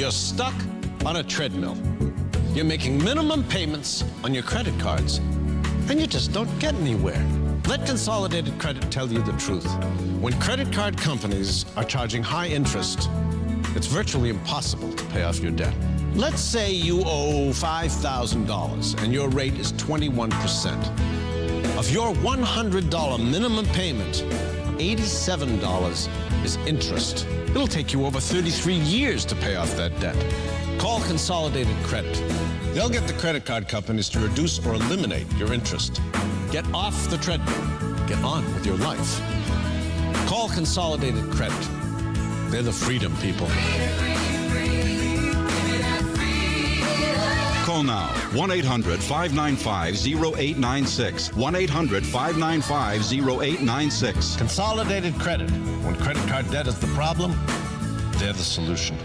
You're stuck on a treadmill. You're making minimum payments on your credit cards, and you just don't get anywhere. Let Consolidated Credit tell you the truth. When credit card companies are charging high interest, it's virtually impossible to pay off your debt. Let's say you owe $5,000 and your rate is 21%. Of your $100 minimum payment, $87 is interest. It'll take you over 33 years to pay off that debt. Call Consolidated Credit. They'll get the credit card companies to reduce or eliminate your interest. Get off the treadmill. Get on with your life. Call Consolidated Credit. They're the freedom people. Call now 1 800 595 0896. 1 800 595 0896. Consolidated Credit. When credit card debt is the problem, they're the solution.